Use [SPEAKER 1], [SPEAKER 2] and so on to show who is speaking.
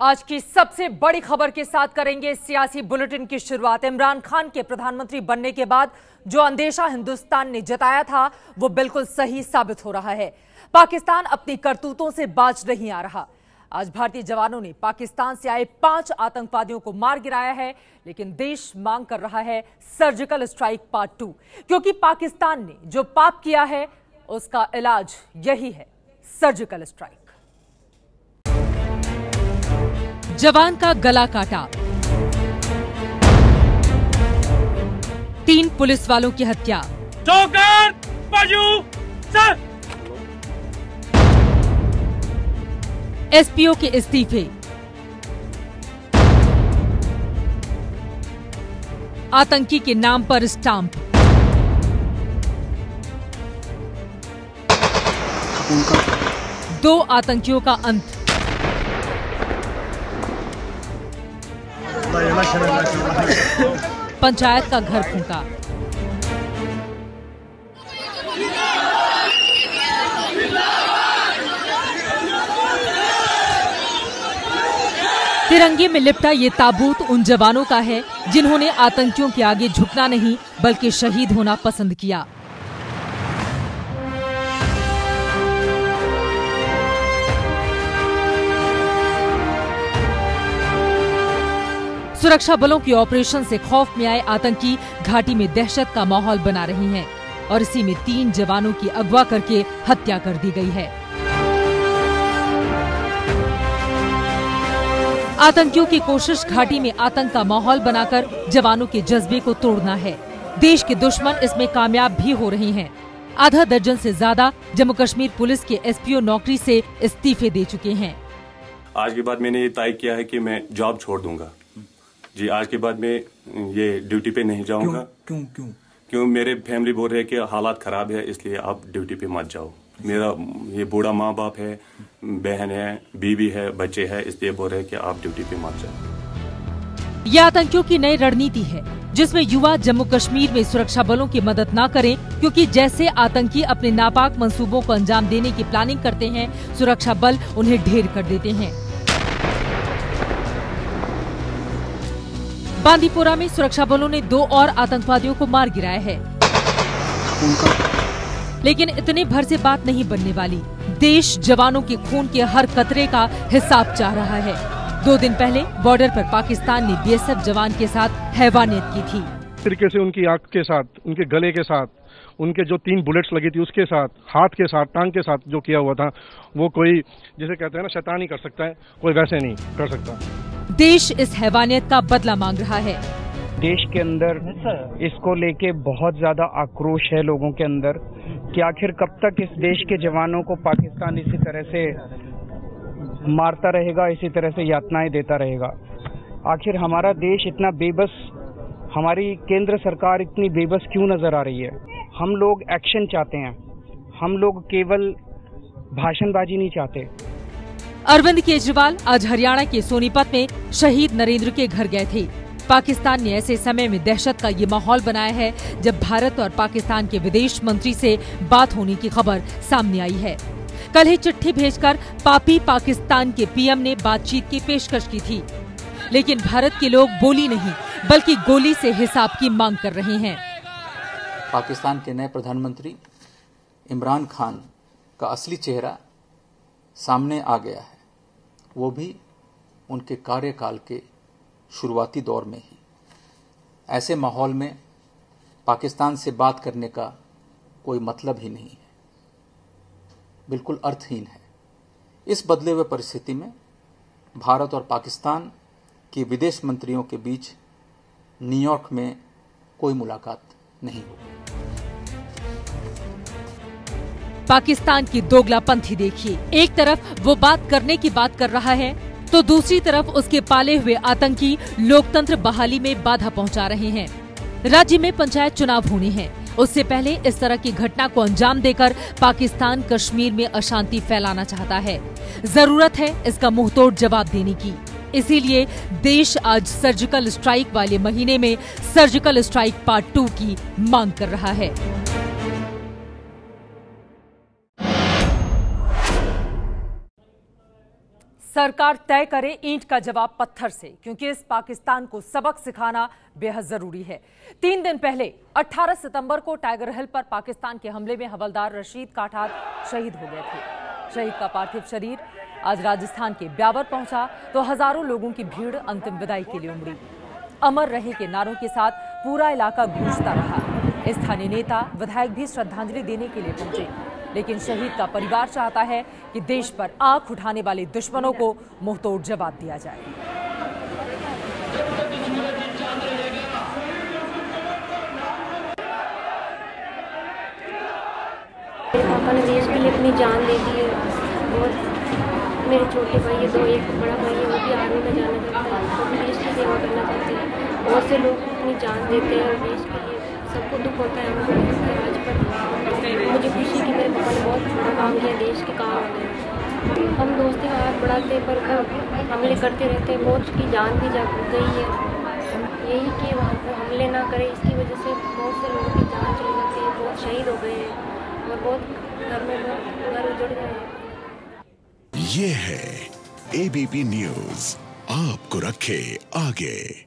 [SPEAKER 1] आज की सबसे बड़ी खबर के साथ करेंगे सियासी बुलेटिन की शुरुआत। इमरान खान के प्रधानमंत्री बनने के बाद जो अंदेशा हिंदुस्तान ने जताया था, वो बिल्कुल सही साबित हो रहा है। पाकिस्तान अपनी करतूतों से बाज नहीं आ रहा। आज भारतीय जवानों ने पाकिस्तान से आए पाँच आतंकवादियों को मार गिराया है, लेकिन देश मांग कर रहा है सर्जिकल स्ट्राइक पार्ट टू, क्योंकि पाकिस्तान ने जो पाप किया है, उसका इलाज यही है, सर्जिकल स्ट्राइक। जवान का गला काटा। तीन पुलिस वालों की हत्या।
[SPEAKER 2] जोकर बाजू सर।
[SPEAKER 1] एसपीओ के इस्तीफे। आतंकी के नाम पर स्टाम्प दो आतंकियों का अंत। पंचायत का घर फूका। तिरंगे में लिपटा ये ताबूत उन जवानों का है, जिन्होंने आतंकियों के आगे झुकना नहीं, बल्कि शहीद होना पसंद किया। सुरक्षा बलों के ऑपरेशन से खौफ में आए आतंकी घाटी में दहशत का माहौल बना रहे हैं और इसी में तीन जवानों की अगवा करके हत्या कर दी गई है। आतंकियों की कोशिश घाटी में आतंक का माहौल बनाकर जवानों के जज्बे को तोड़ना है। देश के दुश्मन इसमें कामयाब भी हो रहे हैं। आधा दर्जन से ज़्यादा जम्मू कश्मीर पुलिस के एसपीओ नौकरी से इस्तीफे दे चुके हैं।
[SPEAKER 3] आज के बाद मैंने ये तय किया है कि मैं जॉब छोड़ दूँगा। जी आज के बाद मैं ये ड्यूटी पे नहीं जाऊँगा।
[SPEAKER 4] क्यों क्यों?
[SPEAKER 3] क्यों मेरे फैमिली बोल रहे हैं कि हालात खराब है इसलिए आप ड्यूटी पे मत जाओ। मेरा ये बूढ़ा माँ बाप है बहन है बीवी है बच्चे है इसलिए बोल रहे हैं कि आप ड्यूटी पे मत जाओ।
[SPEAKER 1] ये आतंकियों की नई रणनीति है जिसमें युवा जम्मू कश्मीर में सुरक्षा बलों की मदद न करें क्योंकि जैसे आतंकी अपने नापाक मंसूबों को अंजाम देने की प्लानिंग करते हैं सुरक्षा बल उन्हें ढेर कर देते हैं। बांदीपुरा में सुरक्षा बलों ने दो और आतंकवादियों को मार गिराया है। लेकिन इतने भर से बात नहीं बनने वाली। देश जवानों के खून के हर कतरे का हिसाब चाह रहा है। दो दिन पहले बॉर्डर पर पाकिस्तान ने बीएसएफ जवान के साथ हैवानियत की थी।
[SPEAKER 5] तरीके से उनकी आँख के साथ, उनके गले के साथ, उनके जो तीन बुलेट्स लगी थी उसके साथ, हाथ के साथ, टांग के साथ जो किया हुआ था, वो कोई, जिसे कहते हैं ना, शैतान ही कर सकता है, कोई वैसे नहीं कर सकता।
[SPEAKER 1] देश इस हैवानियत का बदला मांग रहा है।
[SPEAKER 6] देश के अंदर इसको लेके बहुत ज़्यादा आक्रोश है लोगों के अंदर कि आखिर कब तक इस देश के जवानों को पाकिस्तान इसी तरह से मारता रहेगा, इसी तरह से यातनाएँ देता रहेगा। आखिर हमारा देश इतना बेबस, हमारी केंद्र सरकार इतनी बेबस क्यों नज़र आ रही है? हम लोग एक्शन चाहते हैं। हम लोग केवल भाषणबाजी नहीं चाहते।
[SPEAKER 1] अरविंद केजरीवाल आज हरियाणा के सोनीपत में शहीद नरेंद्र के घर गए थे। पाकिस्तान ने ऐसे समय में दहशत का ये माहौल बनाया है, जब भारत और पाकिस्तान के विदेश मंत्री से बात होने की खबर सामने आई है। कल ही चिट्ठी भेजकर पापी पाकिस्तान के पीएम ने बातचीत की, पेशकश की थी। लेकिन भारत के लोग बोली नहीं, बल्कि गोली से हिसाब की मांग कर रहे हैं।
[SPEAKER 7] पाकिस्तान के नए प्रधानमंत्री इमरान खान का असली चेहरा सामने आ गया है। वो भी उनके कार्यकाल के शुरुआती दौर में ही। ऐसे माहौल में पाकिस्तान से बात करने का कोई मतलब ही नहीं है। बिल्कुल अर्थहीन है। इस बदले हुए परिस्थिति में भारत और पाकिस्तान के विदेश मंत्रियों के बीच न्यूयॉर्क में कोई मुलाकात नहीं होगी।
[SPEAKER 1] पाकिस्तान की दोगलापंथी देखिए एक तरफ़ वो बात करने की बात कर रहा है तो दूसरी तरफ़ उसके पाले हुए आतंकी लोकतंत्र बहाली में बाधा पहुँचा रहे हैं। राज्य में पंचायत चुनाव होने हैं। उससे पहले इस तरह की घटना को अंजाम देकर पाकिस्तान कश्मीर में अशांति फैलाना चाहता है। ज़रूरत है इसका मुंहतोड़ जवाब देने की। इसीलिए देश आज सर्जिकल स्ट्राइक वाले महीने में सर्जिकल स्ट्राइक पार्ट टू की मांग कर रहा है। सरकार तय करे ईंट का जवाब पत्थर से, क्योंकि इस पाकिस्तान को सबक सिखाना बेहद ज़रूरी है। तीन दिन पहले 18 सितंबर को टाइगर हिल पर पाकिस्तान के हमले में हवलदार रशीद काठार शहीद हो गए थे। शहीद का पार्थिव शरीर आज राजस्थान के ब्यावर पहुँचा तो हज़ारों लोगों की भीड़ अंतिम विदाई के लिए उमड़ी। अमर रहे के नारों के साथ पूरा इलाका गूंजता रहा। स्थानीय नेता, विधायक भी श्रद्धांजलि देने के लिए पहुँचे। लेकिन शहीद का परिवार चाहता है कि देश पर आँख उठाने वाले दुश्मनों को मुंहतोड़ जवाब दिया जाए।
[SPEAKER 4] पापा ने देश के लिए अपनी जान दे दी है। और मेरे छोटे भाई दो एक बड़ा भाई है, वो भी आर्मी में जाना चाहता है। वो भी देश की सेवा करना चाहते हैं। बहुत से लोग अपनी जान देते हैं और देश के लिए सबको दुख होता है आज पर मुझे खुशी कि मेरे पापा ने बहुत काम किया देश के काम गए हम दोस्ती का हाथ बढ़ाते पर हमले करते रहते हैं। बहुत की जान भी जा गई है। यही कि वो हमले ना करें, इसकी वजह से बहुत से लोगों की जान चली जाती है, बहुत शहीद हो गए हैं। और बहुत घर में बहुत घर उजड़ गए हैं।
[SPEAKER 8] ये है एबीपी न्यूज़ आपको रखे आगे।